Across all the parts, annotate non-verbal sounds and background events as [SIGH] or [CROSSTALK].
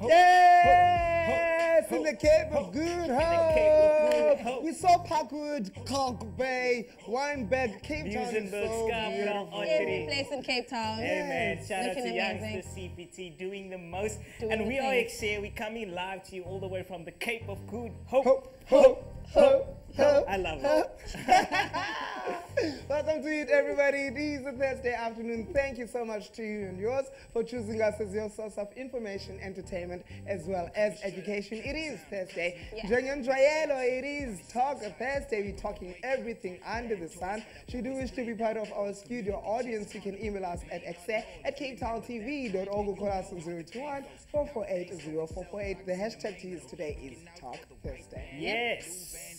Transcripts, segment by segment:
Yes, in the Cape of Good Cape of Good Hope. Hope. We saw Parkwood, Kalk Bay, Wynberg, Cape Town. is Muizenberg, so Scarpa, beautiful. Audrey. Place in Cape Town. Hey man, shout out Looking to amazing. Youngster CPT doing the most. Doing and we are thing. We're coming live to you all the way from the Cape of Good Hope. Hope, hope, hope, hope. I love it. [LAUGHS] Welcome to it, everybody. It is a Thursday afternoon. Thank you so much to you and yours for choosing us as your source of information, entertainment, as well as education. It is Thursday. Yeah. Njengenjwayelo, It is Talk Thursday. We're talking everything under the sun. Should you wish to be part of our studio audience, you can email us at ekse at capetowntv.org or call us on 021 448 0448. The hashtag to use today is Talk Thursday. Yes.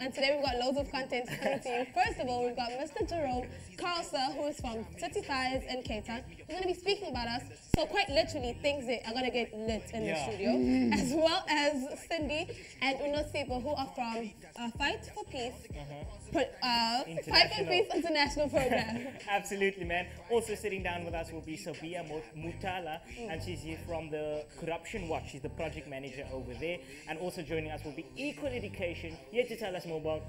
And today we've got loads of content coming to you. First of all, we've got Mr. Jerome Carlson, who is from City Fires in Cape Town. He's going to be speaking about us. So quite literally, things that are going to get lit in the Yeah. studio, as well as Cindy and Unosipo, who are from uh, Fight for Peace, pro- uh, Fight for Peace International Program. [LAUGHS] Absolutely, man. Also sitting down with us will be Sophia Mut- Mutala, and she's here from the Corruption Watch. She's the project manager over there. And also joining us will be Equal Education, here to tell us more about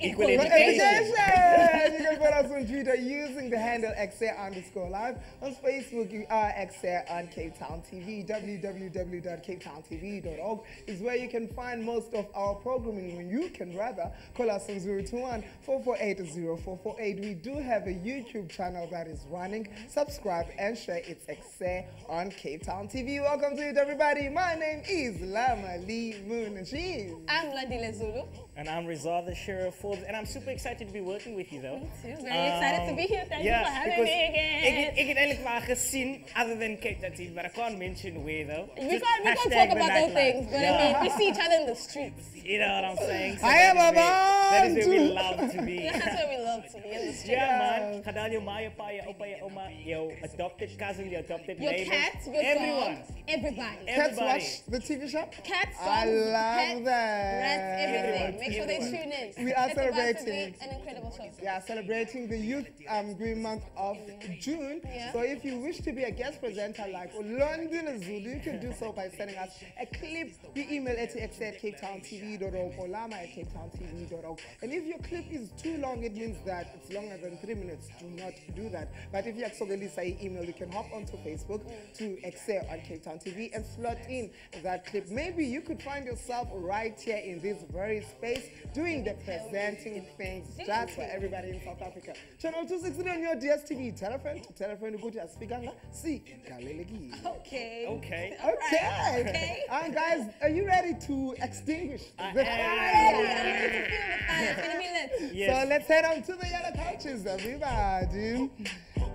Equal Equal Education. Education! [LAUGHS] You can follow us on Twitter using the handle Ekse underscore live. On Facebook, you are Ekse on Cape Town TV. www.capetowntv.org is where you can find most of our programming. When you can rather call us on 021 448 0448. We do have a YouTube channel that is running. Subscribe and share. It's Ekse on Cape Town TV. Welcome to it, everybody. My name is Lama Lee Moon, and she's. I'm Lwandile Zulu. And I'm Rizal, the Sheriff Forbes, and I'm super excited to be working with you though. too. Very excited to be here. Thank you um, for having me again. Ik, ik, ik heb eigenlijk maar gezien, other than Cape Town but I can't mention where though. We Just can't, we can't talk about the those things, but Yeah. I mean, we see each other in the streets. You know what I'm saying? So I am is where- That is where we love to be. [LAUGHS] That's where we love to be in the streets. Yeah, man. Gadal your ma, your pa, your opa, your oma, your adopted cousin, your adopted Your neighbor. cat, your everyone. dog, everybody. Cats Everybody. watch the TV show? Cats, I love pets, that. Rats, everything. Everyone, Make sure they tune in. We are it's about to be celebrating. an incredible show. Yeah, celebrating the Youth um, Green Month of June. Yeah. So if you wish to be a guest presenter like Lwandile Zulu, you can do so by sending us a clip. You email at x at capetowntv.org or lama at capetowntv.org. And if your clip is too long, it means that it's longer than three minutes. Do not do that. But if you actually email, you can hop onto Facebook to Ekse on Cape Town TV and slot in that clip. Maybe you could find yourself right here in this very space doing the presenting things just for everybody in South Africa. Channel 260 on your DSTV. Tell a friend, tell a friend go to Asfiganga. See, Galilegi. Okay. Okay. Okay. Okay. And guys, are you ready to extinguish I the am. fire? I'm ready to feel the fire. It's gonna be lit. Yes. So let's head on to the yellow couches, everybody. Ho,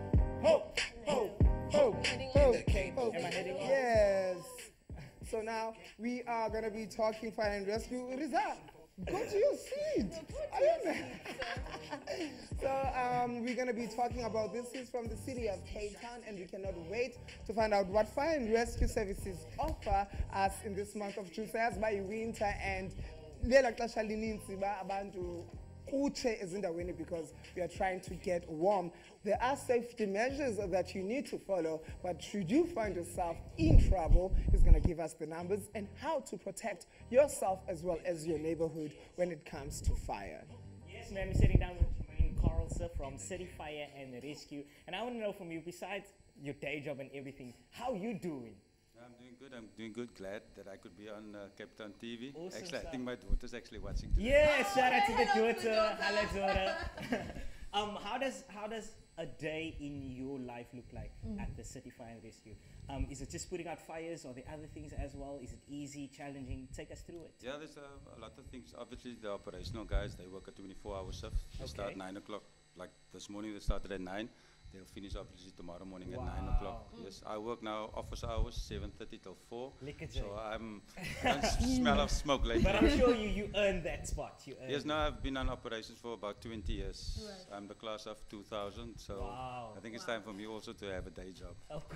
ho, ho, ho, ho. Am I heading? Yes. So now we are gonna be talking fire and rescue. Riza, go to your seat. Are you there? so um, we're gonna be talking about this is from the city of Cape Town, and we cannot wait to find out what fire and rescue services offer us in this month of June. As by winter and lela xesha lininzi ba abantu kutshe ezindaweni because we are trying to get warm. There are safety measures that you need to follow, but should you find yourself in trouble, he's going to give us the numbers and how to protect yourself as well as your neighborhood when it comes to fire. Yes, man. We're sitting down with Jermaine Carlson from City Fire and Rescue, and I want to know from you, besides your day job and everything, how you doing? I'm doing good. I'm doing good. Glad that I could be on uh, Cape Town TV. Awesome actually, I think my daughter's actually watching. Today. Yes, shout out to the daughter. Hello, daughter. [LAUGHS] [LAUGHS] um, how does how does a day in your life look like at the City Fire and Rescue? Um, is it just putting out fires, or the other things as well? Is it easy, challenging? Take us through it. Yeah, there's a, a lot of things. Obviously, the operational guys they work a 24-hour shift. They start Okay. nine o'clock. Like this morning, they started at nine. They'll finish obviously tomorrow morning at nine o'clock. Wow. Yes, I work now office hours, 7:30 till four. Lekker So Jay. I'm [LAUGHS] I smell of smoke lately. But I'm sure you you earned that spot. You earned Yes, now I've been on operations for about 20 years. I'm the class of 2000, so Wow. I think it's time for me also to have a day job. Oh. [LAUGHS]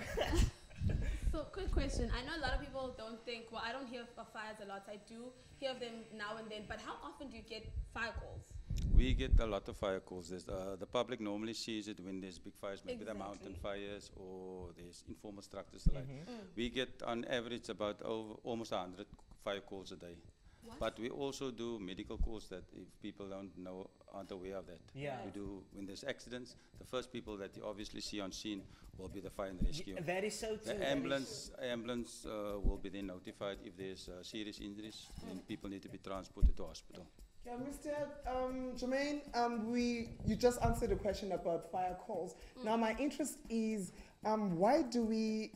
So, quick question. I know a lot of people don't think, well, I don't hear of fires a lot. I do hear of them now and then, but how often do you get fire calls? We get a lot of fire calls. Uh, the public normally sees it when there's big fires, maybe the mountain fires or there's informal structures alike. We get on average about over, almost 100 fire calls a day. But we also do medical calls that if people don't know, aren't aware of that. Yeah. We do, when there's accidents, the first people that you obviously see on scene will be the fire and Y- rescue. that is so true. The ambulance, ambulance uh, will be then notified if there's uh, serious injuries, and people need to be transported to hospital. Yeah, Mr. Um, Jermaine, um, we you just answered a question about fire calls. Now, my interest is um, why do we,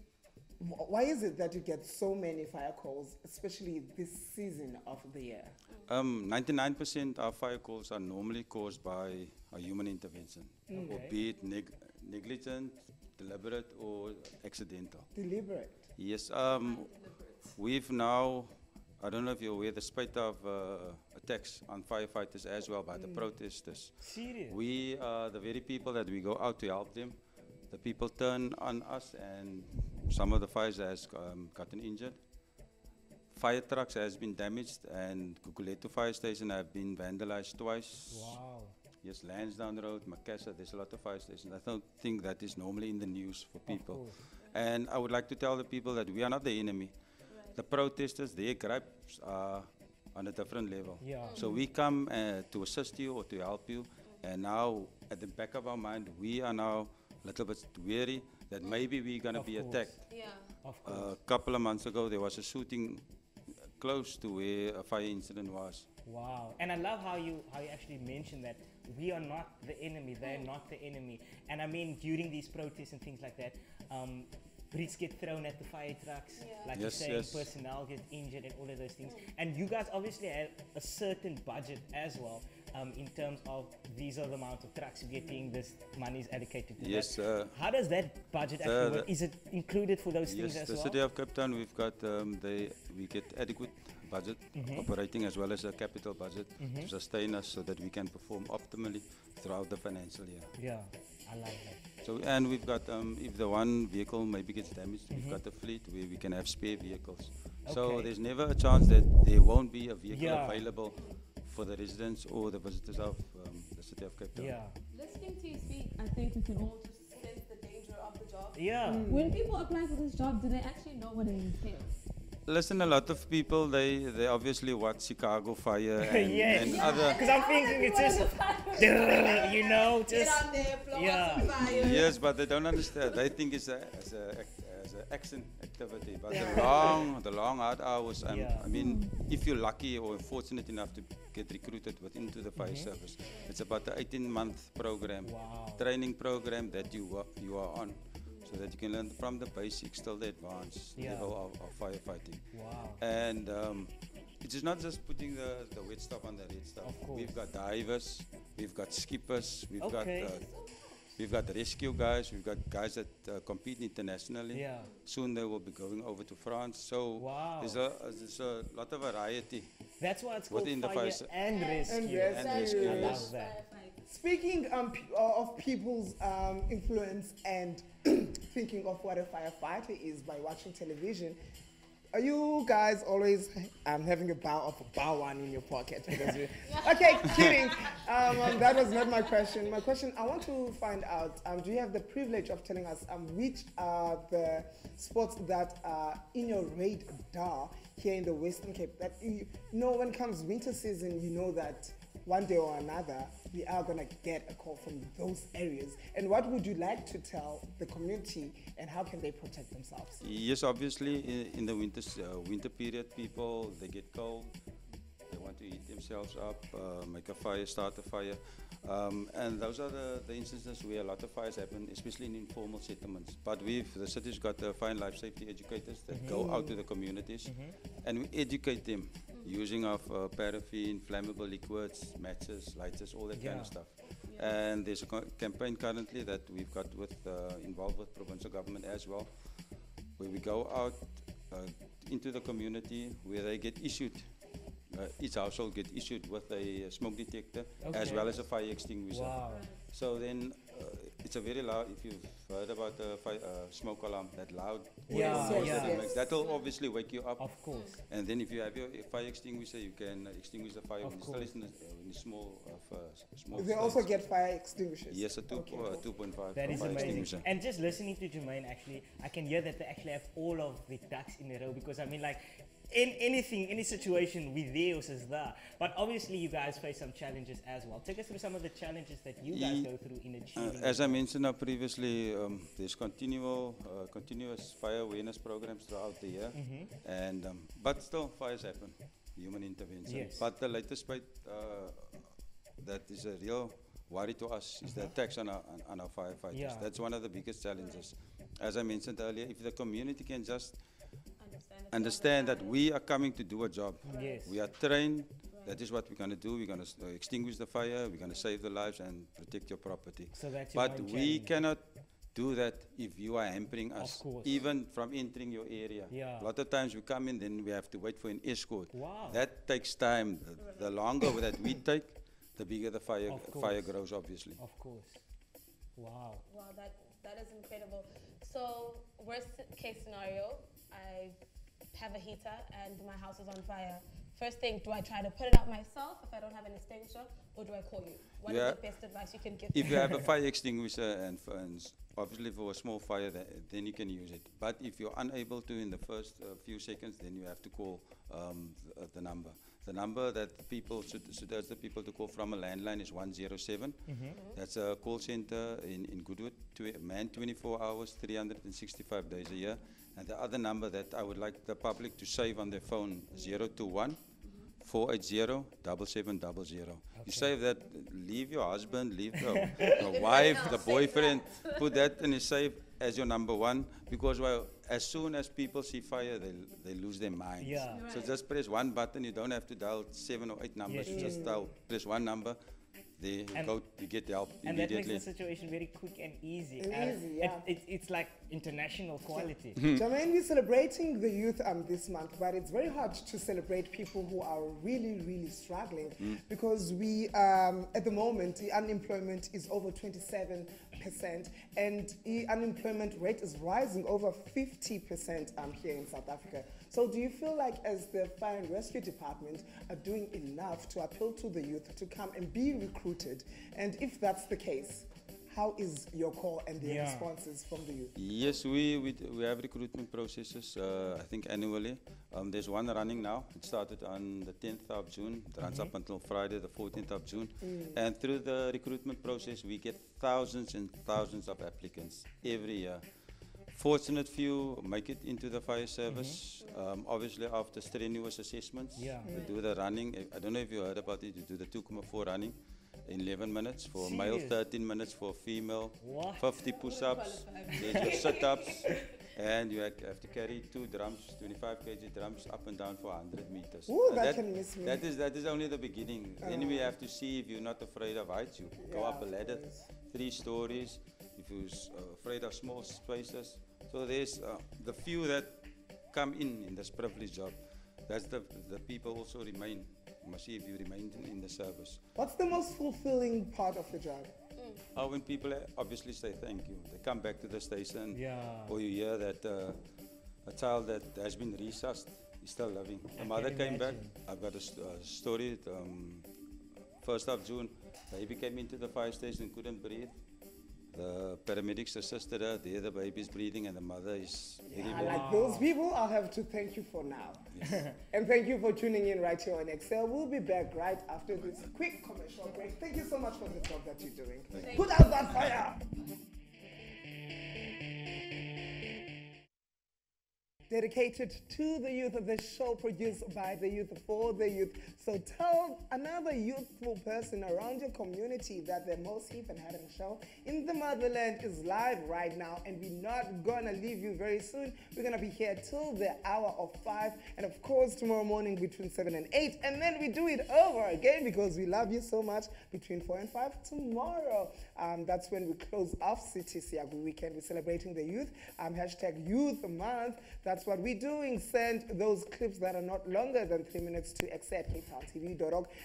why is it that you get so many fire calls, especially this season of the year? Um, 99% of fire calls are normally caused by a human intervention, or be it neg- negligent, deliberate, or accidental. Deliberate. Yes, um, we've now, I don't know if you're aware, the spate of uh, attacks on firefighters as well by the protesters. Serious. We are the very people that we go out to help them. The people turn on us, and some of the fires has um, gotten injured. Fire trucks has been damaged, and Guguletu Fire Station have been vandalized twice. Wow. Yes, Lansdowne Road, Macassar, there's a lot of fire stations. I don't think that is normally in the news for people. And I would like to tell the people that we are not the enemy. The protesters, their gripes are on a different level. Yeah. So we come uh, to assist you or to help you. And now, at the back of our mind, we are now a little bit weary that maybe we're going to be course. attacked. Yeah. Of A course. couple of months ago, there was a shooting close to where a fire incident was. Wow. And I love how you how you actually mentioned that we are not the enemy, they're not the enemy. And I mean during these protests and things like that, um, bricks get thrown at the fire trucks, Yeah. like Yes, you're saying, yes. personnel get injured and all of those things. And you guys obviously have a certain budget as well, um, in terms of these are the amount of trucks you're getting, this money is allocated to Yes, that. uh, How does that budget the- actually work? Is it included for those things Yes, as the well? city of Cape Town, we've got, um, they, we get adequate budget Mm-hmm. operating as well as a capital budget to sustain us so that we can perform optimally throughout the financial year. yeah, I like that. So, and we've got, um, if the one vehicle maybe gets damaged, Mm-hmm. we've got a fleet where we can have spare vehicles. So Okay. there's never a chance that there won't be a vehicle Yeah. available for the residents or the visitors of um, the city of Cape Town. Yeah. Listening to you speak, I think we can all just sense the danger of the job. Yeah. When people apply for this job, do they actually know what it entails? Listen, a lot of people, they, they obviously watch Chicago Fire [LAUGHS] and, Yes. and other Because I'm thinking it's just, [LAUGHS] you know, just. there, Yeah. fire. Yes, but they don't understand. They think it's a, as a, as a action activity. But the long, the long hard hours. Um, Yeah. I mean, if you're lucky or fortunate enough to get recruited with into the fire Mm-hmm. service, it's about an 18-month program, Wow. training program that you are, you are on, so that you can learn from the basics till the advanced Yeah. level of, of firefighting. Wow. And um, it is not just putting the, the wet stuff on the red stuff. Of course. We've got divers, we've got skippers, we've Okay. got uh, we've got rescue guys, we've got guys that uh, compete internationally. Yeah. Soon they will be going over to France. So Wow. there's a there's a lot of variety. That's why it's called Within the fire fire se- and rescue. And And rescue, I love that. Speaking um, p- uh, of people's um, influence and [CLEARS THROAT] thinking of what a firefighter is by watching television, are you guys always um, having a bow of a bow one in your pocket? Because you, [LAUGHS] okay, kidding. Um, um, that was not my question. My question, I want to find out, um, do you have the privilege of telling us um, which are the sports that are in your radar here in the Western Cape? That you know, when comes winter season, you know that one day or another we are going to get a call from those areas. And what would you like to tell the community and how can they protect themselves? Yes, obviously in, the winter uh, winter period, people they get cold. They want to heat themselves up, uh, make a fire, start a fire, um, and those are the, the instances where a lot of fires happen, especially in informal settlements. But we've the city's got uh, fire and life safety educators that go out to the communities, and we educate them using of uh, paraffin, flammable liquids, matches, lighters, all that kind of stuff. And there's a co- campaign currently that we've got with uh, involved with provincial government as well, where we go out uh, into the community where they get issued. Uh, each household get issued with a uh, smoke detector as well as a fire extinguisher. Wow. So then uh, it's it's a very loud. If you've heard about the fi- uh, smoke alarm, that loud. Yeah, noise yeah. that it makes, Yes. That'll obviously wake you up. Of course. And then if you have your fire extinguisher, you can uh, extinguish the fire Of when it's still in the, uh, in the small uh, s- small. They flames. also get fire extinguishers. Yes, a two Okay. uh, two point five That is fire amazing. extinguisher. And just listening to Jermaine, actually, I can hear that they actually have all of the ducks in a row because I mean, like, in anything, any situation, we there is that. But obviously, you guys face some challenges as well. Take us through some of the challenges that you guys go through in Uh, achieving. as I mentioned now previously, um, there's continual, uh, continuous fire awareness programs throughout the year, Mhm. and um, but still fires happen, human intervention. Yes. But the latest bit uh, that is a real worry to us is the attacks on our, on, on our firefighters. Yeah. That's one of the biggest challenges. As I mentioned earlier, if the community can just Understand, it's understand all that we are coming to do a job, Yes. we are trained. That is what we're going to do. We're going to uh, extinguish the fire. We're going to save the lives and protect your property. So that's your But we challenge. cannot do that if you are hampering us, course. even from entering your area. Yeah. A lot of times we come in, then we have to wait for an escort. Wow. That takes time. The, the longer that we take, the bigger the fire fire grows, obviously. Of course. Wow. Wow, that that is incredible. So, worst case scenario, I have a heater and my house is on fire. First thing, do I try to put it out myself if I don't have an extinguisher, or do I call you? What is Yeah. the best advice you can give? If you have a [LAUGHS] fire extinguisher and, f- and obviously for a small fire, tha- then you can use it. But if you're unable to in the first uh, few seconds, then you have to call um, th- uh, the number. The number that the people should, should urge the people to call from a landline is 107. That's a call center in, in Goodwood, tw- man 24 hours, 365 days a year. And the other number that I would like the public to save on their phone, 021 480 7700. You save that, leave your husband, leave [LAUGHS] the, the wife, the boyfriend, put that in a safe as your number one because well, as soon as people see fire, they, they lose their minds. Yeah. So just press one button, you don't have to dial seven or eight numbers, Yes, you just dial, press one number, there you And- go, you get the help And that makes the situation very quick and easy. And easy, yeah. it- it's like international quality. Jermaine, we're celebrating the youth um, this month, but it's very hard to celebrate people who are really, really struggling because we, um, at the moment, the unemployment is over 27%, and the unemployment rate is rising over 50% um, here in South Africa. So, do you feel like, as the Fire and Rescue Department, are doing enough to appeal to the youth to come and be recruited? And if that's the case, how is your call and the Yeah. responses from the youth? Yes, we, we, we have recruitment processes, uh, I think annually. Um, there's one running now. It started on the 10th of June. It runs up until Friday, the 14th of June. And through the recruitment process, we get thousands and thousands of applicants every year. Fortunate few make it into the fire service. Um, obviously, after strenuous assessments, Yeah. we do the running. I- I don't know if you heard about it. You do the 2.4 running in 11 minutes for male, 13 minutes for female, What? 50 push-ups, there's [LAUGHS] your sit-ups, and you have to carry two drums, 25 kg drums, up and down for 100 meters. Ooh, And that can miss me. That is that is only the beginning. Then we have to see if you're not afraid of heights. You go up a ladder, three stories. If you're uh, afraid of small spaces, so there's uh, the few that come in in this privileged job. That's the the people also remain. You must see if you remain in, in the service. What's the most fulfilling part of the job? Oh, when people uh, obviously say thank you, they come back to the station, Yeah. or you hear that uh, a child that has been resuscitated is still living. The I mother can came back. I've got a st- uh, story. Um, first of June, baby came into the fire station, couldn't breathe. The paramedics assisted her. There, the baby's breathing, and the mother is very, Yeah, like those people, I'll have to thank you for now. [LAUGHS] and thank you for tuning in right here on Ekse. We'll be back right after this quick commercial break. Thank you so much for the job that you're doing. Put out that fire! Dedicated to the youth, of the show produced by the youth for the youth. So tell another youthful person around your community that the most hip and Haddon show in the motherland is live right now, and we're not gonna leave you very soon. We're gonna be here till the hour of five, and of course tomorrow morning between seven and eight, and then we do it over again because we love you so much between four and five tomorrow. Um, that's when we close off City Siagu weekend. We're celebrating the youth. Um, hashtag Youth Month. That's what we're doing. Send those clips that are not longer than three minutes to accept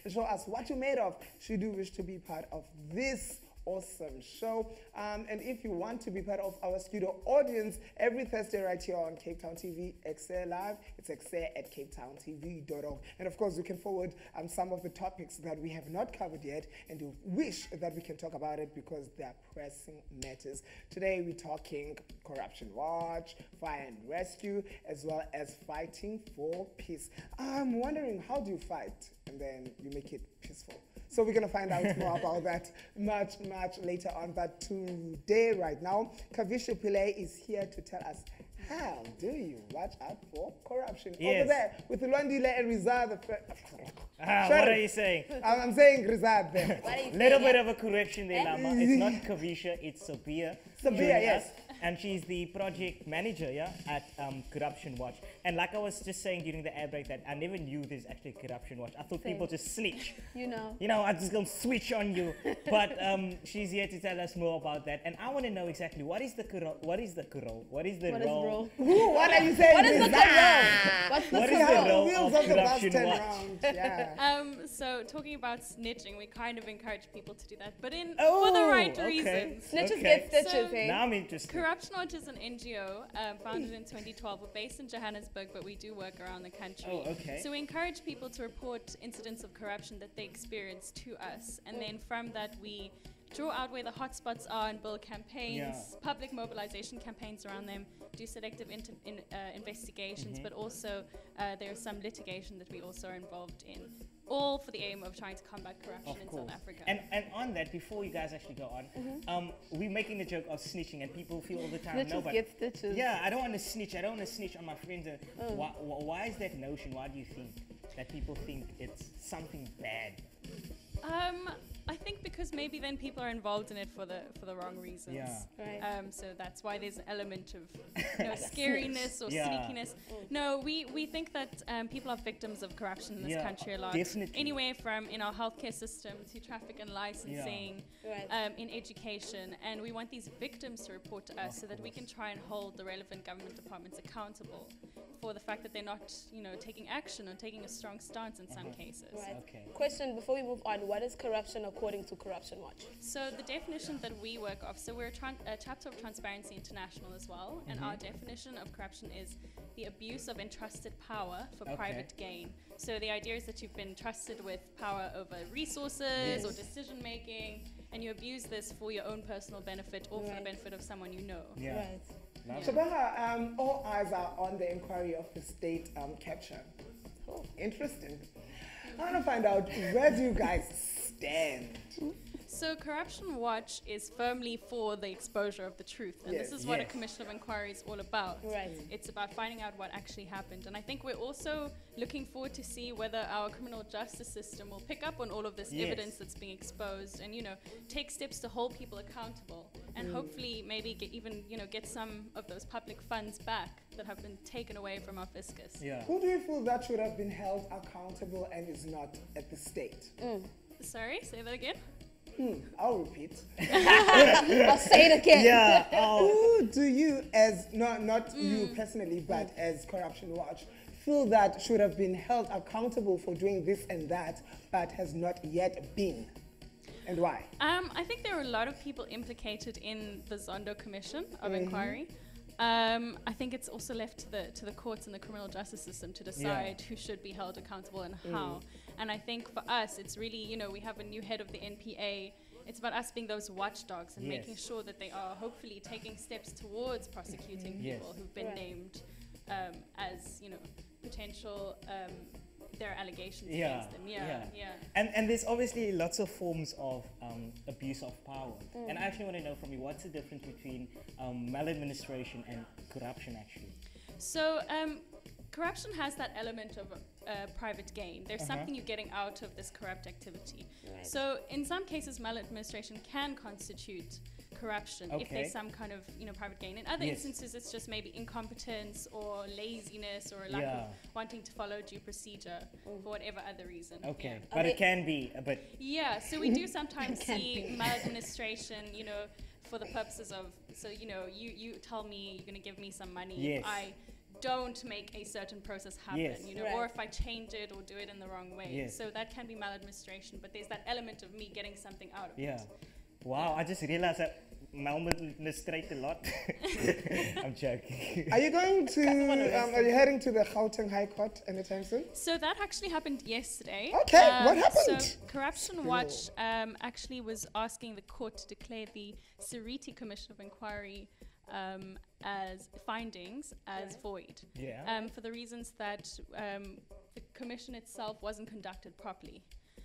and show us what you're made of should you wish to be part of this awesome show. Um, and if you want to be part of our studio audience every Thursday right here on Cape Town TV, Ekse Live, it's Ekse at Cape Town capetowntv.org. And of course, you can forward um, some of the topics that we have not covered yet and you wish that we can talk about it because they are pressing matters. Today, we're talking Corruption Watch, Fire and Rescue, as well as fighting for peace. I'm wondering, how do you fight and then you make it peaceful? So we're gonna find out more about that much, much later on. But today, right now, Kavisha Pillay is here to tell us how do you watch out for corruption over there with Lwandile and Rizad. The fir- Ah, what are you saying? I'm I'm saying Rizad there. What are you Little saying? bit of a correction there, Lama. It's not Kavisha, it's Sabia. Sabia, yes. us. And she's the project manager, yeah, at um, Corruption Watch. And like I was just saying during the air break, that I never knew there's actually Corruption Watch. I thought people just snitch. You know. You know, I'm just gonna switch on you. [LAUGHS] But um, she's here to tell us more about that. And I want to know exactly what is the coro- what is the coro- what is the What is role? role? Who? What are you [LAUGHS] saying? What is the Rizad? What's the What is the role wheels of of the bus Corruption turn Watch? around. Yeah. [LAUGHS] Um, so talking about snitching, we kind of encourage people to do that, but in Oh, for the right okay. reasons. Snitches Okay. get stitches, So- eh? Now I'm interested. Corruption Watch is an NGO um, founded in 2012. We're based in Johannesburg, but we do work around the country. Oh, okay. So we encourage people to report incidents of corruption that they experience to us, and then from that we draw out where the hotspots are and build campaigns, Yeah. public mobilization campaigns around them, do selective inter- in, uh, investigations, but also uh, there is some litigation that we also are involved in, all for the aim of trying to combat corruption Of in course. South Africa. And and on that, before you guys actually go on, um, we're making the joke of snitching, and people feel all the time, no, Snitches but get stitches. yeah, I don't want to snitch. I don't want to snitch on my friends. Uh, Mm. why, why, why is that notion? Why do you think that people think it's something bad? Um, I think because maybe then people are involved in it for the for the wrong reasons. Yeah. Right. Um, so that's why there's an element of you [LAUGHS] know, scariness or Yeah. sneakiness. No, we, we think that um, people are victims of corruption in this Yeah, country a lot. definitely. Anywhere from in our healthcare system to traffic and licensing, Right. um, in education, and we want these victims to report to us so that we can try and hold the relevant government departments accountable for the fact that they're not, you know, taking action or taking a strong stance in some uh-huh. cases. Right. Okay. Question before we move on: What is corruption according to Corruption Watch? So the definition that we work off, so we're a, tran- a chapter of Transparency International as well, and mm-hmm. our definition of corruption is the abuse of entrusted power for Okay. private gain. So the idea is that you've been trusted with power over resources or decision making, and you abuse this for your own personal benefit or for the benefit of someone you know. Yeah. Right. Lovely. Shabaha, um, all eyes are on the inquiry of the state um, capture. Oh. Interesting. I want to find out where do you guys stand? So Corruption Watch is firmly for the exposure of the truth, and Yes. this is what Yes. a commission of inquiry is all about. Right. It's about finding out what actually happened, and I think we're also looking forward to see whether our criminal justice system will pick up on all of this Yes. evidence that's being exposed, and you know, take steps to hold people accountable, and mm. hopefully maybe get even you know get some of those public funds back that have been taken away from our fiscus. Yeah. Who do you feel that should have been held accountable and is not at the state? Sorry, say that again. Hmm, I'll repeat. [LAUGHS] I'll say it again. Yeah. Oh, [LAUGHS] Who do you, as not not Mm. you personally, but as Corruption Watch, feel that should have been held accountable for doing this and that, but has not yet been, and why? Um, I think there are a lot of people implicated in the Zondo Commission of Mm-hmm. Inquiry. Um, I think it's also left to the to the courts and the criminal justice system to decide who should be held accountable and Mm. how. And I think for us, it's really you know we have a new head of the NPA. It's about us being those watchdogs and Yes. making sure that they are hopefully taking steps towards prosecuting Yes. people who've been Right. named um, as you know potential um, their allegations Yeah, against them. Yeah, yeah. yeah. And, and there's obviously lots of forms of um, abuse of power. And I actually want to know from you what's the difference between um, maladministration and corruption, actually? So, um, corruption has that element of uh, private gain. There's Uh-huh. something you're getting out of this corrupt activity. Right. So, in some cases, maladministration can constitute corruption if there's some kind of you know private gain. In other Yes. instances, it's just maybe incompetence or laziness or a lack Yeah. of wanting to follow due procedure for whatever other reason. Okay. Yeah. But it can be, uh, but Yeah, so we do [LAUGHS] sometimes see be. maladministration, you know, for the purposes of, so, you know, you, you tell me you're going to give me some money Yes. if I don't make a certain process happen, Yes. you know, Right. or if I change it or do it in the wrong way. Yes. So that can be maladministration, but there's that element of me getting something out of yeah. it. Wow, I just realized that Melbourne illustrate a lot. [LAUGHS] I'm joking. Are you going to? Um, are you heading to the Gauteng High Court anytime soon? So that actually happened yesterday. Okay, what Um, happened? So Corruption Watch um, actually was asking the court to declare the Seriti Commission of Inquiry um, as findings as void. Yeah. Um, for the reasons that um, the commission itself wasn't conducted properly.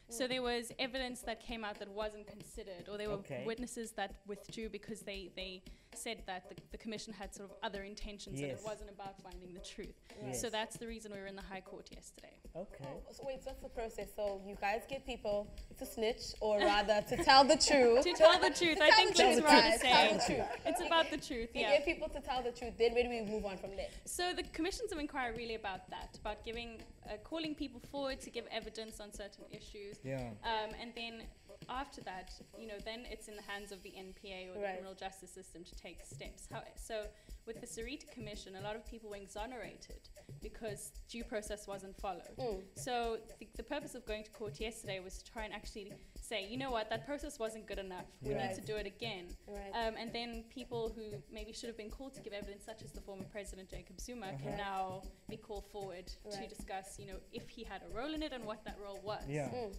So there was evidence that came out that wasn't considered, or there were Okay. witnesses that withdrew because they, they said that the, the commission had sort of other intentions and it wasn't about finding the truth. Yes. So that's the reason we were in the High Court yesterday. Okay. Oh, so wait, so what's the process? So you guys get people to snitch, or rather to tell the truth. to tell the truth, I think the let's truth, rather guys, say tell the truth. it's about the truth. You Yeah. get people to tell the truth. Then where do we move on from there? So the commissions of inquiry are really about that, about giving, uh, calling people forward to give evidence on certain issues, Yeah. um, and then after that, you know, then it's in the hands of the NPA or the Right. criminal justice system to take steps. How, so with the Seriti Commission, a lot of people were exonerated because due process wasn't followed. Mm. So the, the purpose of going to court yesterday was to try and actually say, you know what, that process wasn't good enough. We Yeah. need to do it again. Right. Um, and then people who maybe should have been called to give evidence, such as the former president Jacob Zuma, can now be called forward to discuss, you know, if he had a role in it and what that role was. Yeah. Mm.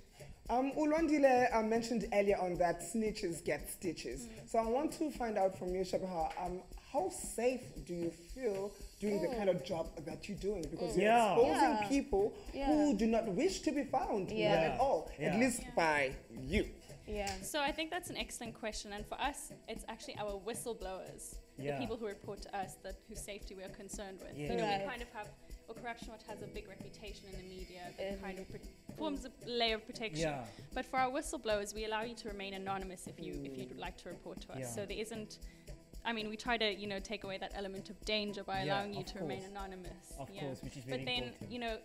Um, Ulwandile uh, mentioned earlier on that snitches get stitches. So I want to find out from you, Shabaha, um, how safe do you feel doing the kind of job that you're doing? Because you're Yeah. exposing Yeah. people Yeah. who do not wish to be found, Yeah. not at all, Yeah. at least Yeah. by you. Yeah. So I think that's an excellent question, and for us, it's actually our whistleblowers, Yeah. the people who report to us that whose safety we are concerned with. Yeah. You know, Right. we kind of have, or Corruption Watch has a big reputation in the media that Mhm. kind of pr- forms a layer of protection. Yeah. But for our whistleblowers, we allow you to remain anonymous if you if you'd like to report to us. Yeah. So there isn't. I mean, we try to you know take away that element of danger by Yeah, allowing you to remain course. anonymous. Of yeah. course, which is very But then important. you know,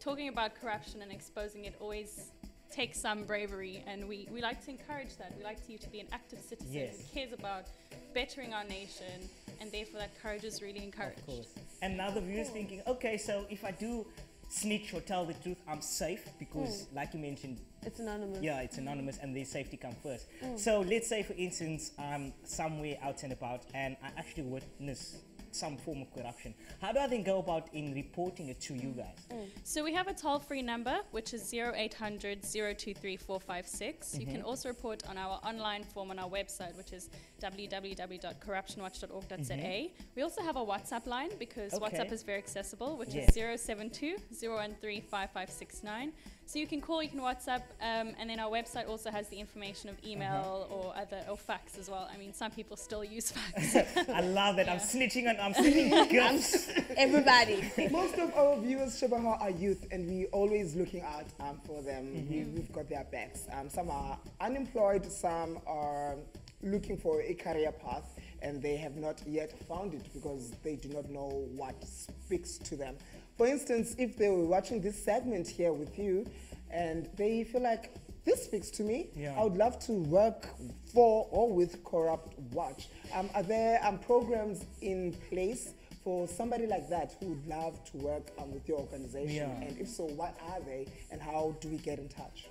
talking about corruption and exposing it always takes some bravery, and we, we like to encourage that. We like you to be an active citizen Yes. who cares about bettering our nation, and therefore that courage is really encouraged. Of course. And now the viewer's thinking, okay, so if I do snitch or tell the truth, I'm safe because, like you mentioned, It's anonymous. yeah, it's anonymous and their safety come first. Mm. So let's say, for instance, I'm somewhere out and about and I actually witness some form of corruption. How do I then go about in reporting it to you guys? Mm. So we have a toll-free number, which is 0800 023 456. You can also report on our online form on our website, which is www.corruptionwatch.org.za. We also have a WhatsApp line because Okay. WhatsApp is very accessible, which Yes. is 072 013 5569. So you can call, you can WhatsApp, um, and then our website also has the information of email or other or fax as well. I mean, some people still use fax. [LAUGHS] I love that. I'm snitching on, I'm sending gifts. Everybody. Most of our viewers, Shabaha, are youth, and we always looking out um, for them. We, we've got their backs. Um, some are unemployed, some are looking for a career path, and they have not yet found it because they do not know what speaks to them. For instance, if they were watching this segment here with you, and they feel like this speaks to me, Yeah. I would love to work for or with Corrupt Watch. Um, are there um, programs in place for somebody like that who would love to work um, with your organization? Yeah. And if so, what are they and how do we get in touch?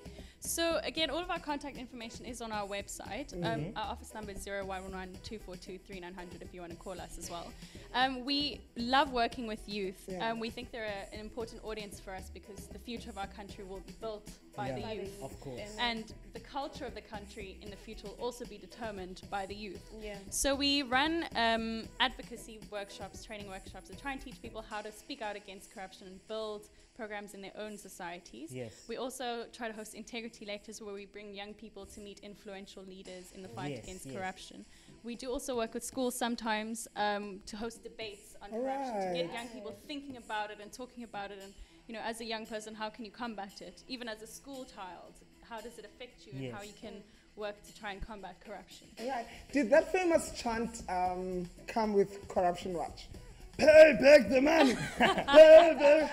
So again, all of our contact information is on our website. Um, our office number is 0111 242 3900 if you want to call us as well. Um, we love working with youth. Yeah. Um, we think they're a, an important audience for us because the future of our country will be built by Yeah. the By youth. youth. Of course. And the culture of the country in the future will also be determined by the youth. Yeah. So we run um, advocacy workshops, training workshops, to try and teach people how to speak out against corruption and build programs in their own societies. Yes. We also try to host integrity lectures where we bring young people to meet influential leaders in the fight Yes, against yes. corruption. We do also work with schools sometimes um, to host debates on corruption, to get young people thinking about it and talking about it. And, you know, as a young person, how can you combat it? Even as a school child, how does it affect you and how you can work to try and combat corruption? Right. Did that famous chant um, come with Corruption Watch? Pay back the money! Pay back.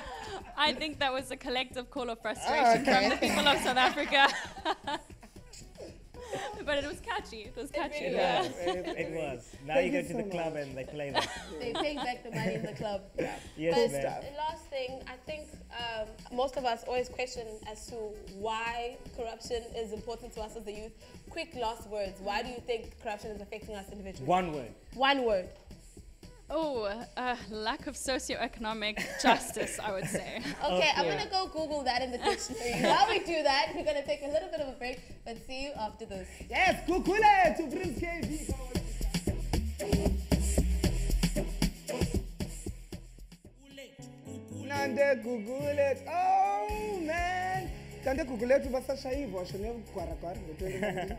I think that was a collective call of frustration Ah, okay. from the people of South Africa. [LAUGHS] but it was catchy. It was catchy. really yeah. was. It was. Now Thank you go you to so the club much. and they play that. They take back the money in the club. [LAUGHS] Yes, but man. the last thing, I think um, most of us always question as to why corruption is important to us as the youth. Quick last words. Why do you think corruption is affecting us individually? One word. One word. Oh, uh, lack of socioeconomic [LAUGHS] justice, I would say. [LAUGHS] Okay, I'm gonna go Google that in the dictionary. [LAUGHS] While we do that, we're gonna take a little bit of a break, but see you after this. Yes, Kukule to Prince KB. Nande Google Oh man. Kande Google it basashayibwa shone gwara gwara ngo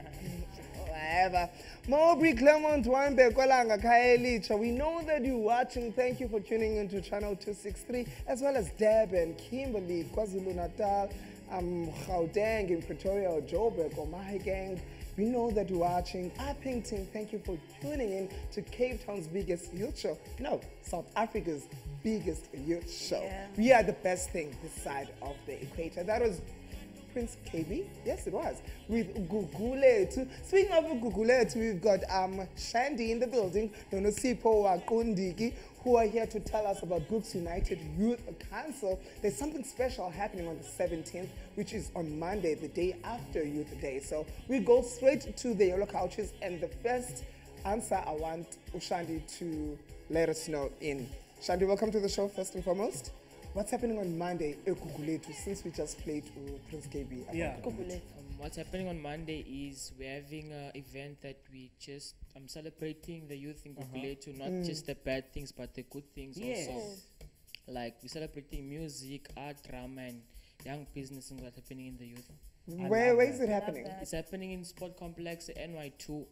Whatever. Moby Clement Wambe Kolanga Kaelicha. We know that you're watching. Thank you for tuning into channel 263, as well as Durban, Kimberley, KwaZulu Natal, um, Gauteng, in Pretoria, or Joburg, or Mahikeng. We know that you're watching. Upington, thank you for tuning in to Cape Town's biggest youth show. No, South Africa's biggest youth show. Yeah. We are the best thing this side of the equator. That was Prince KB? Yes, it was. With Guguletu. Speaking of Guguletu, we've got um, Shandy in the building, Nonosipo Wakundiki, who are here to tell us about Brooks United Youth Council. There's something special happening on the 17th, which is on Monday, the day after Youth Day. So we go straight to the yellow couches, and the first answer I want Shandy to let us know in. Shandy, welcome to the show, first and foremost. What's happening on Monday, Ekukuletu, since we just played uh, Prince KB? about Yeah. Um, what's happening on Monday is we're having an event that we just I'm celebrating the youth in Guguletu, not just the bad things but the good things Yes. also. Like we're celebrating music, art, drama, and young business and what's happening in the youth. Where, where is it happening? It's happening in Sport Complex NY2.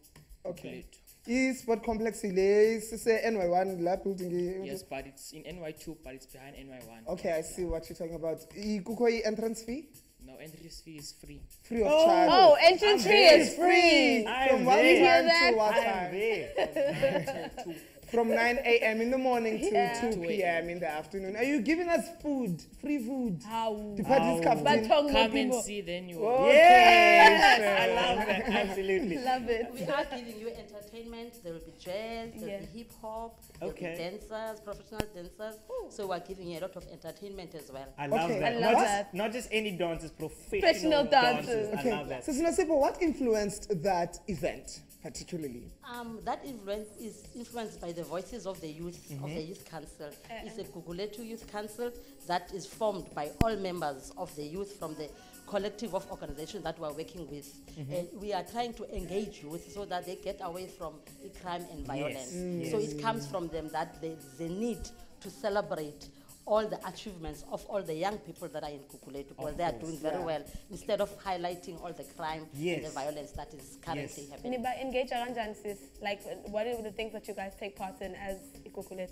Okay. Guguletu. I-sport complex ile sise-NY1 la building Yes, but it's in NY2, but it's behind NY1. Okay, I see what you're talking about. I- Kukho i-entrance fee? No, entrance fee is free. Free of Oh. charge. Oh, entrance I'm fee there. is free. I'm From what there. You hear time that? to what I am time? there. [LAUGHS] From 9 a.m. in the morning to Yeah. 2 p.m. in the afternoon. Are you giving us food? Free food? How? The party's How? coming. Batongo Come and people. see, then you. Oh. Yes, I love that. Absolutely. Love it. We are giving you entertainment. There will be jazz, there will Yeah. be hip hop, there will Okay. be dancers, professional dancers. So we're giving you a lot of entertainment as well. I love Okay. that. I not, love Just, that. not just any dancers, professional, Professional dancers. dancers. I Okay, love that. so Sinosipo, what influenced that event particularly? Um, that influence is influenced by the voices of the youth of the mm-hmm. Youth Council. Uh, it's a uh. Guguletu Youth Council that is formed by all members of the youth from the collective of organizations that we're working with. Mm-hmm. And we are trying to engage youth so that they get away from the crime and violence. Mm. So it comes from them that there's the need to celebrate all the achievements of all the young people that are in Guguletu because they are doing very Yeah. well instead of highlighting all the crime and the violence that is currently Yes. happening. Niba engage kanjani sis? Like what are the things that you guys take part in as Ikukulet?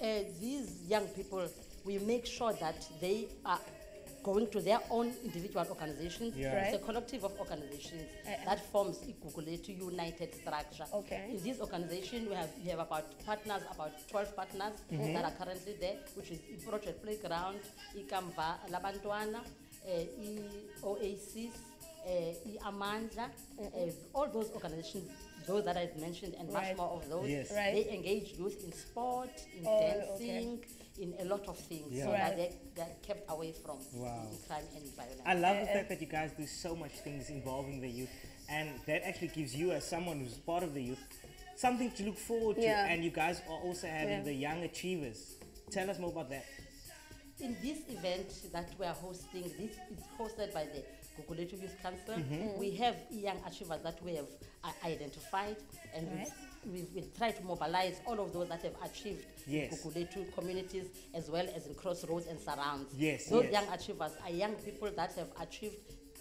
uh, these young people, we make sure that they are going to their own individual organizations. Yeah. Right. It's a collective of organizations Uh, uh. that forms a Iguguletu United Structure. Okay. In this organization, we have, we have about partners, about 12 partners Mm-hmm. that are currently there, which is Project Playground, Ikamva Labantwana, uh, Oasis, uh, Amandla, uh, all those organizations, those that I've mentioned, and much more of those. Yes. Right. They engage youth in sport, in Oh, dancing, in a lot of things, Yeah. so Right. that they, they're kept away from Wow. crime and violence. I love the fact that you guys do so much things involving the youth, and that actually gives you, as someone who's part of the youth, something to look forward to. Yeah. And you guys are also having Yeah. the young achievers. Tell us more about that. In this event that we are hosting, this is hosted by the Guguletu Youth Council. Mm-hmm. We have young achievers that we have uh, identified, and Right. We've, we've, we've to mobilize all of those that have achieved Yes. in communities as well as in Crossroads and surrounds. Yes, Those yes. young achievers are young people that have achieved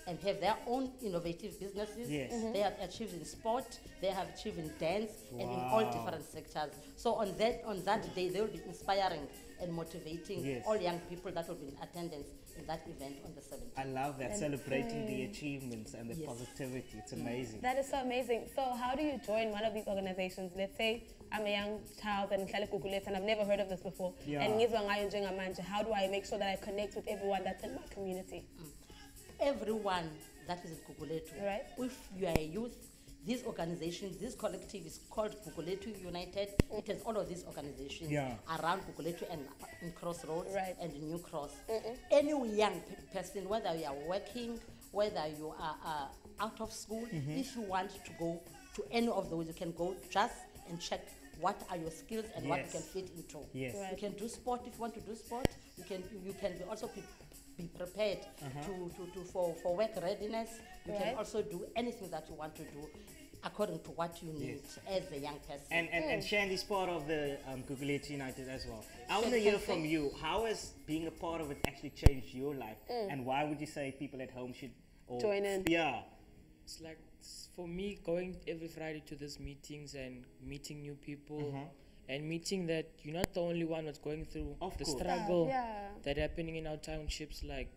and have their own innovative businesses. Yes. Mhm. They have achieved in sport, they have achieved in dance, and in all different sectors. So on that on that day, they will be inspiring and motivating Yes. all young people that will be in attendance in that event on the 17th. I love that, celebrating the achievements and the Yes. positivity. It's amazing. That is so amazing. So how do you join one of these organizations? Let's say I'm a young child and ngihlala eGugulethu and I've never heard of this before. Yeah. And ngizwa ngayo njengamanje. How do I make sure that I connect with everyone that's in my community? Mm. Everyone that is in Guguletu. Right. If you are a youth, this organization, this collective is called Guguletu United. It has all of these organizations Yeah. around Guguletu and in Crossroads Right. and New Cross. Any young pe- person, whether you are working, whether you are uh, out of school, Mm-hmm. if you want to go to any of those, you can go just and check what are your skills and what you can fit into. Yes. You can do sport if you want to do sport. You can you can be also be, be prepared to, to, to for, for work readiness. You Right. can also do anything that you want to do according to what you need as a young person. And, and, and Shandy's part of the um, Guguletu United as well. I want to hear from you, how has being a part of it actually changed your life? And why would you say people at home should or, Join in. Yeah. It's like for me going every Friday to these meetings and meeting new people and meeting that you're not the only one that's going through Of the course. struggle Yeah. that happening in our townships. Like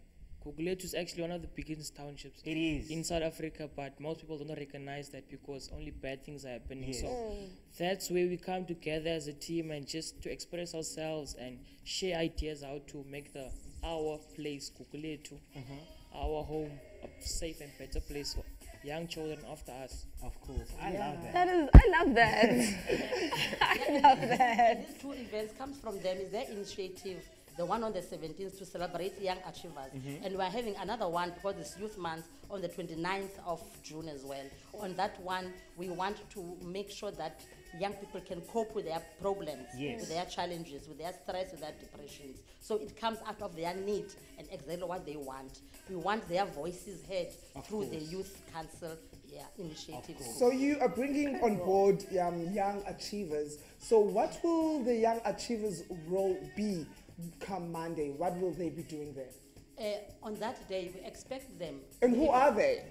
Guguletu is actually one of the biggest townships It is. in South Africa, but most people don't recognize that because only bad things are happening. Yes. So that's where we come together as a team and just to express ourselves and share ideas how to make the our place Guguletu, mm-hmm. our home, a safe and better place for young children after us. Of course. I love that. That is, I love that. [LAUGHS] [LAUGHS] I love that. These two events comes from them is their initiative. The one on the 17th to celebrate young achievers. And we're having another one because it's Youth Month on the 29th of June as well. On that one, we want to make sure that young people can cope with their problems, Yes. with their challenges, with their stress, with their depressions. So it comes out of their need and exactly what they want. We want their voices heard Of through the. Youth Council yeah, initiative. So you are bringing on board um, young achievers. So what will the young achievers' role be come Monday? What will they be doing there? Uh, on that day, we expect them. And who be- are they?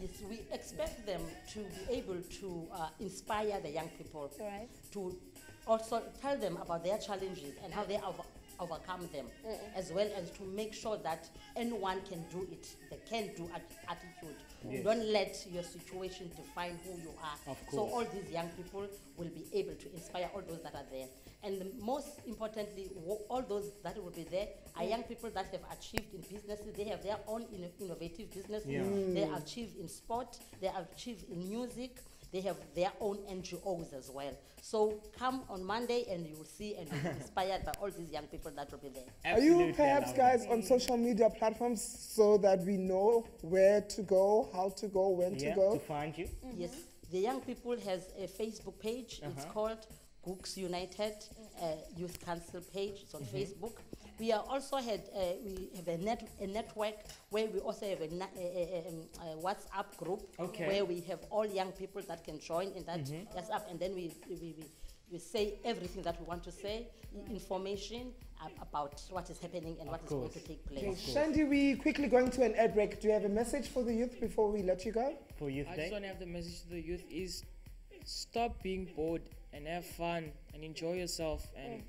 Yes, we expect them to be able to uh, inspire the young people, Right. to also tell them about their challenges and how they over, overcome them, as well as to make sure that anyone can do it. The can do at- attitude. Yes. Don't let your situation define who you are. So all these young people will be able to inspire all those that are there. And most importantly, all those that will be there are mm. young people that have achieved in businesses. They have their own inno- innovative businesses. Yeah. They mm. achieved in sport. They achieved in music. They have their own NGOs as well. So come on Monday and you will see and be inspired by all these young people that will be there. Are you perhaps guys on social media platforms so that we know where to go, how to go, when yeah, to go? to find you? Yes, the young people has a Facebook page. It's Uh-huh. called Gooks United uh, Youth Council page. It's on Mm-hmm. Facebook. We are also had uh, we have a net a network where we also have a, a, a- um, a WhatsApp group Okay. Where we have all young people that can join in that WhatsApp, and then we we, we we say everything that we want to say, information uh, about what is happening and what is going to course. take Okay, place. Shandy, we quickly going to an ad break. Do you have a message for the youth before we let you go? For Youth I Day? just want to have the message to the youth is stop being bored and have fun and enjoy yourself and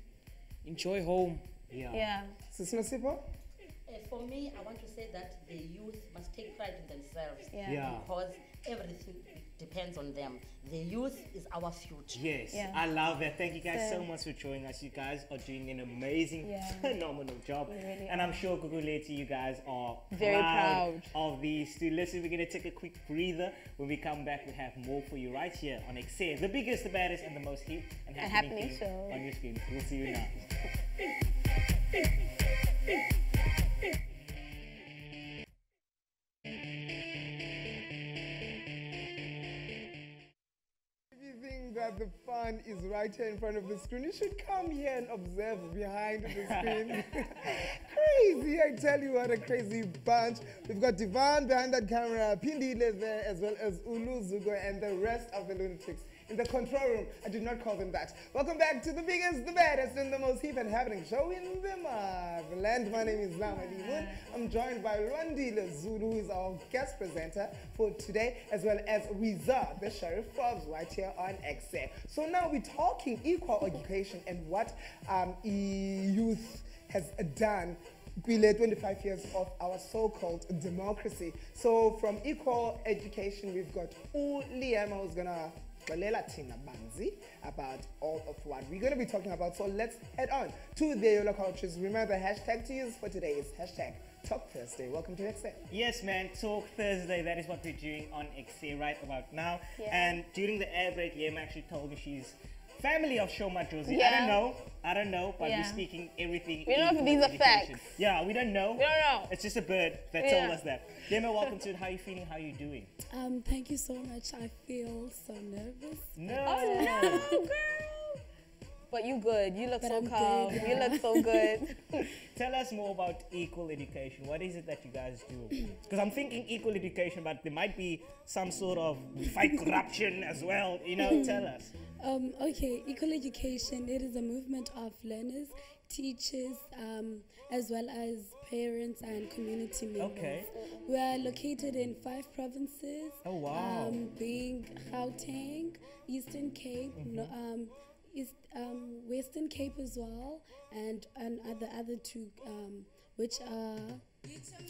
enjoy home. Yeah. Yeah. Sis Nasipo? Uh, for me, I want to say that the youth must take pride in themselves. Yeah. Yeah. because everything depends on them. The youth is our future. Yes, Yeah. I love that. Thank you guys so So- much for joining us. You guys are doing an amazing, Yeah. [LAUGHS] phenomenal job. Really and I'm sure Guguletu, you guys are Very proud. of these two. Listen, we're going to take a quick breather. When we come back, we have more for you right here on Ekse, the biggest, the baddest, and the most hip and A happening, happening show. on your screen. We'll see you now. [LAUGHS] that the fun is right here in front of the screen, you should come here and observe behind the screen. [LAUGHS] crazy, I tell you what a crazy bunch. We've got Divan behind that camera, Pindile there, as well as Ulu Zugo and the rest of the lunatics. In the control room, I did not call them that. Welcome back to the biggest, the baddest, and the most hip and happening show in the Marveland. My name is Llama Moon. I'm joined by Lwandile Zulu, who is our guest presenter for today, as well as Rezah, the Sheriff Forbes, right here on Ekse. So now we're talking equal education and what um, youth has done Kwile 25 years of our so-called democracy. So from equal education, we've got Uliema who's gonna Balela Tina Banzi about all of what we're gonna be talking about. So let's head on to the Yola cultures. Remember, hashtag to use for today is hashtag Talk Thursday. Welcome to Ekse. Yes, man. Talk Thursday. That is what we're doing on Ekse right about now. Yeah. And during the air break, Yema actually told me she's family of Sho Madjozi. I don't know. I don't know. But Yeah. we're speaking everything. We don't know if these are education. facts. Yeah, we don't know. We don't know. It's just a bird that Yeah. told us that. Yema, welcome to it. How are you feeling? How are you doing? Um, thank you so much. I feel so nervous. No. Oh no, girl. But you good. You look But so I'm calm. good, You look so [LAUGHS] good. Tell us more about equal education. What is it that you guys do? Because I'm thinking equal education, but there might be some sort of fight [LAUGHS] corruption as well. You know, tell us. Um, okay, equal education. It is a movement of learners, teachers, um, as well as parents and community members. Okay. We are located in five provinces. Oh, wow. Um, being Gauteng, Eastern Cape, Mm-hmm. no, East, um, Western Cape as well, and and other other two, um, which are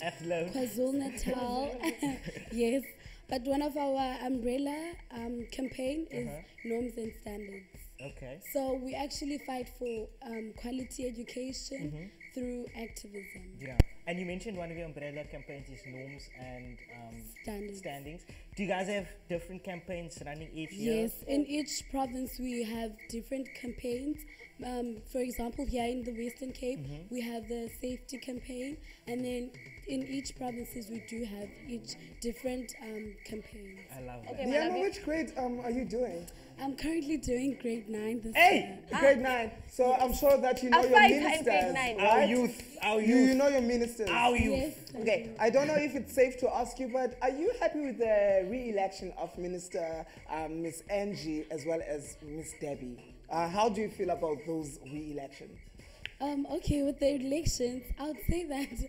Athlone. KwaZulu Natal. [LAUGHS] yes. But one of our umbrella um, campaign is Uh-huh. norms and standards. Okay. So we actually fight for um, quality education Mm-hmm. through activism. Yeah. And you mentioned one of your umbrella campaigns is norms and um, Standards. standings. Do you guys have different campaigns running each year? Yes, in each province we have different campaigns. Um, for example, here in the Western Cape, Mm-hmm. we have the safety campaign, and then in each provinces we do have each different um, campaigns. I love that. Okay, my Liana, lovey. which grade um, are you doing? I'm currently doing grade nine this Hey! year. Grade 9. So I'm sure that you know A your fighter in ministers. grade nine. Our youth, our You, you know your ministers. our youth. Yes. Okay, I don't know if it's safe to ask you, but are you happy with the re-election of Minister um, Miss Angie as well as Miss Debbie? Uh, how do you feel about those re-elections? Um, okay, with the elections, I would say that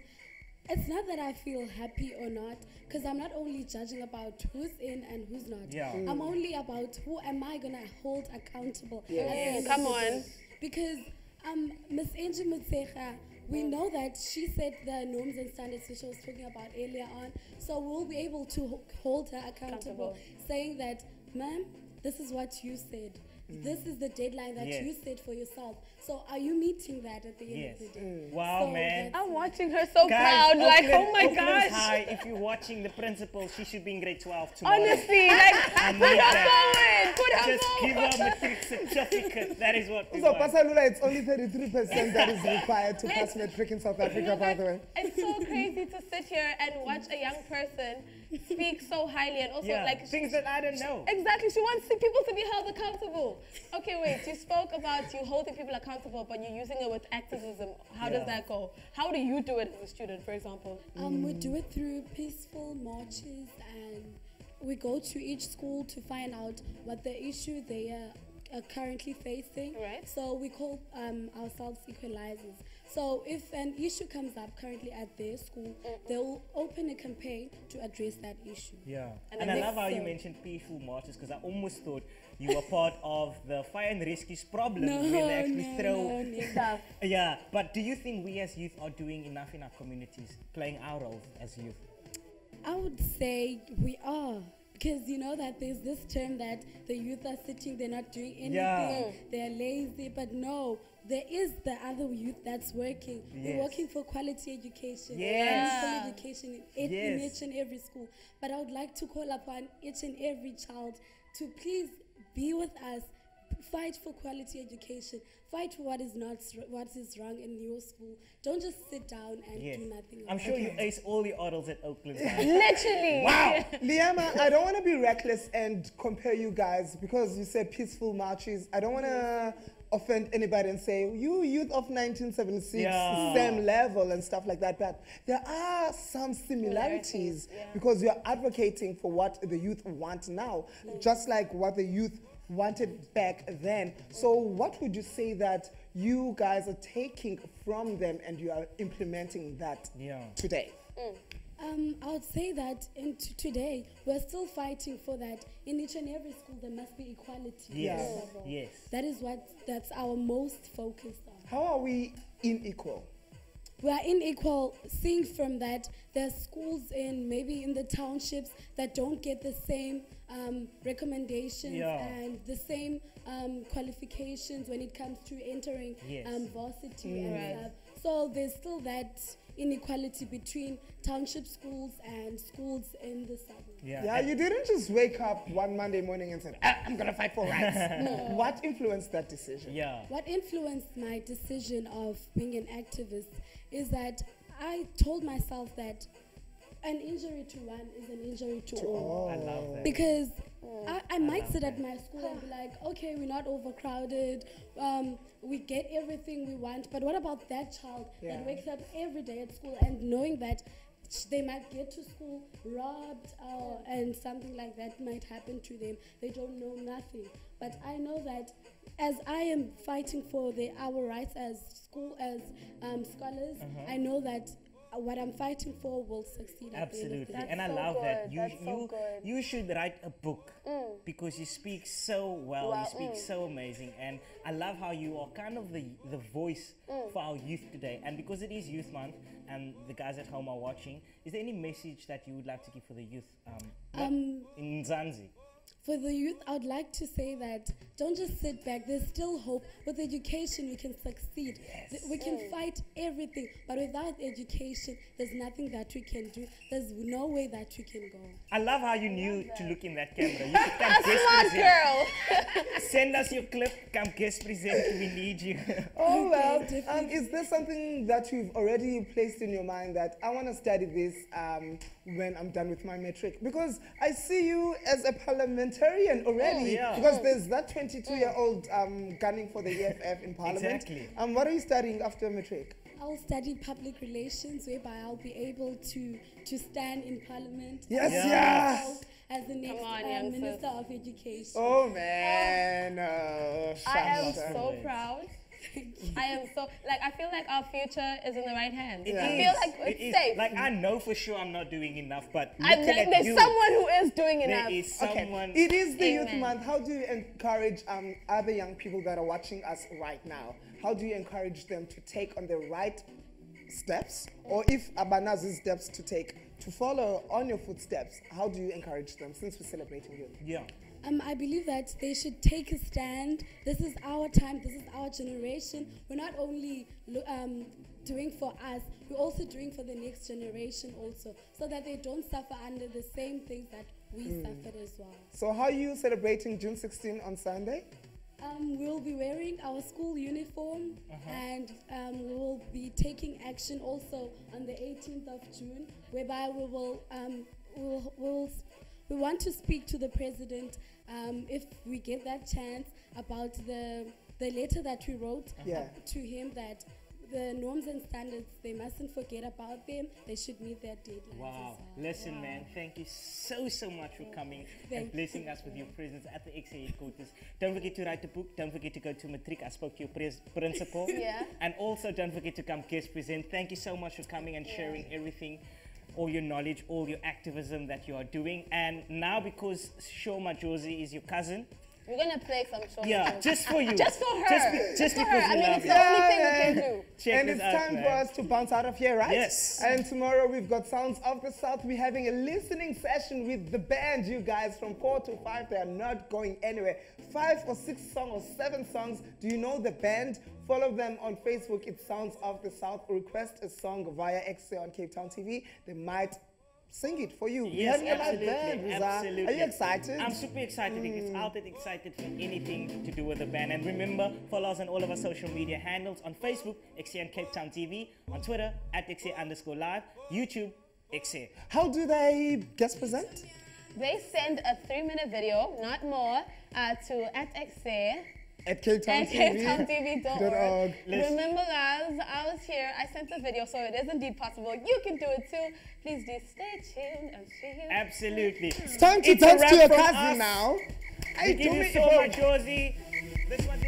it's not that I feel happy or not, because I'm not only judging about who's in and who's not. Yeah. I'm only about who am I gonna hold accountable. Yes. at the end of Come on. Because um, Miss Angie Motshekga, we know that she said the norms and standards which I was talking about earlier on. So we'll be able to hold her accountable, Accountable. saying that, ma'am, this is what you said. This is the deadline that Yes. you set for yourself. So are you meeting that at the end Yes. of the day? Mm. Wow, So man. I'm watching her so Guys, proud. Like, oh my Oakland's gosh. High, if you're watching the principal, she should be in grade 12 tomorrow. Honestly, like, I put need her that. forward. Put her Just give forward. her a matric certificate. That is what we So, want. Pasalula, it's only 33% that is required to pass matric in South [LAUGHS] Africa, by the way. It's so crazy to sit here and watch a young person speak so highly and also Yeah, like things that I don't know. Exactly. She wants people to be held accountable. Okay, wait. You spoke about you holding people accountable, but you're using it with activism. How Yeah. does that go? How do you do it as a student, for example? Um, we do it through peaceful marches and we go to each school to find out what the issue they are, are currently facing. Right. So we call um, ourselves equalizers. So if an issue comes up currently at their school, mm-hmm. they'll open a campaign to address that issue. Yeah. And And, the I love how you mentioned peaceful marches because I almost thought you were part of the fire and rescue's problem No, when they actually no, throw. no, never. [LAUGHS] Stuff. Yeah, but do you think we as youth are doing enough in our communities, playing our role as youth? I would say we are. Because you know that there's this term that the youth are sitting, they're not doing anything, Yeah. they're lazy. But no, there is the other youth that's working. We're working for quality education. Yes. Quality education in, ev- in Yes. each and every school. But I would like to call upon each and every child to please be with us. Fight for quality education. Fight for what is not what is wrong in your school. Don't just sit down and Yes. do nothing. I'm sure you ace all the orals at Oakland. [LAUGHS] Literally. wow. [LAUGHS] Liama, I don't want to be reckless and compare you guys because you said peaceful marches. I don't want to offend anybody and say you youth of 1976 Yeah. same level and stuff like that but there are some similarities Similarities, yeah. because you're advocating for what the youth want now just like what the youth wanted back then so what would you say that you guys are taking from them and you are implementing that Yeah. today mm. Um, I would say that in t- today we're still fighting for that. In each and every school, there must be equality. Yes. First. Yes. That is what that's our most focused on. how are we unequal We are unequal. Seeing from that, there's schools in maybe in the townships that don't get the same um, recommendations Yeah. and the same um, qualifications when it comes to entering Yes. um, varsity and Right. stuff. So there's still that inequality between township schools and schools in the suburbs. Yeah. Yeah, you didn't just wake up one Monday morning and said, ah, I'm gonna fight for rights. [LAUGHS] no. What influenced that decision? yeah. What influenced my decision of being an activist is that I told myself that an injury to one is an injury to, all. I love that. Because I, I might sit at my school and be like, okay, we're not overcrowded, um, we get everything we want, but what about that child Yeah. that wakes up every day at school and knowing that they might get to school robbed uh, and something like that might happen to them. They don't know nothing. But I know that as I am fighting for the, our rights as school, as um, scholars, Uh-huh. I know that what I'm fighting for will succeed. at the end of Absolutely, the day. and I so love that you that's so you good. you should write a book because you speak so well, Well, you speak mm. so amazing, and I love how you are kind of the the voice Mm. for our youth today. And because it is Youth Month, and the guys at home are watching, is there any message that you would like to give for the youth um, Um, in Mzansi? For the youth, I would like to say that don't just sit back. There's still hope. With education, we can succeed. Th- We can fight everything. But without education, there's nothing that we can do. There's no way that we can go. I love how you knew to look in that camera. You should come [LAUGHS] guest Smart present. girl. [LAUGHS] Send us your clip. Come guest present. We need you. [LAUGHS] Oh well, um, is there something that you've already placed in your mind that I want to study this um, when I'm done with my metric? Because I see you as a parliamentarian already. yeah. Because there's that 22-year-old um, gunning for the EFF in Parliament. Exactly. Um, what are you studying after metric? I'll study public relations, whereby I'll be able to to stand in Parliament. Yes, yes. yeah. myself As the next on, young sis. Minister of Education. Oh man, uh, I am so proud. [LAUGHS] I am so like I feel like our future is in the right hands. It I is. feel like It it's is. safe. Like I know for sure I'm not doing enough, but and looking there- at there's you, someone who is doing there enough. is Okay, it is the Youth Month. How do you encourage um, other young people that are watching us right now? How do you encourage them to take on the right steps, or if Abanazi's steps to take to follow on your footsteps? How do you encourage them? Since we're celebrating youth. yeah. Um, I believe that they should take a stand. This is our time. This is our generation. We're not only um, doing for us, we're also doing for the next generation also, so that they don't suffer under the same things that we suffered as well. So, how are you celebrating June 16 on Sunday? Um, we'll be wearing our school uniform and um, we will be taking action also on the 18th of June, whereby we will, um, we'll, we'll, we want to speak to the president um, if we get that chance about the, the letter that we wrote Yeah. to him that the norms and standards, they mustn't forget about them. They should meet their deadlines. Wow. as well. Listen, man, thank you so, so much for coming and Thank blessing us with your presence at the Ekse headquarters. Don't forget to write the book. Don't forget to go to Matric. I spoke to your pres- principal. [LAUGHS] Yeah. And also, don't forget to come guest present. Thank you so much for coming and sharing everything, all your knowledge, all your activism that you are doing. And now, because Sho Madjozi is your cousin, We're gonna play some show. yeah, just for you. Just for her. Just, be- just for because her. I mean, love it's you. the only thing we can do. Check and it's out, time man. for us to bounce out of here, right? Yes. And tomorrow we've got Sounds of the South. We're having a listening session with the band, you guys, from 4 to 5. They are not going anywhere. Five or six songs or seven songs. Do you know the band? Follow them on Facebook. It's Sounds of the South. Request a song via Ekse on Cape Town TV. They might sing it for you. Yes, having a live absolutely, band, absolutely. Are you excited? I'm super excited. It's out and excited for anything to do with the band. And remember, follow us on all of our social media handles on Facebook, Ekse and Cape Town TV, on Twitter, at Ekse underscore live, YouTube, Ekse. How do they guest present? They send a three-minute video, not more, uh, to at Ekse At Cape Town TV. CapeTownTV.org. dot org. Remember, guys, I was here. I sent the video, so it is indeed possible. You can do it too. Please do stay tuned and see you. Absolutely. Hmm. It's time to It's a dance to your cousin us. now. We give you so much, Josie. This one.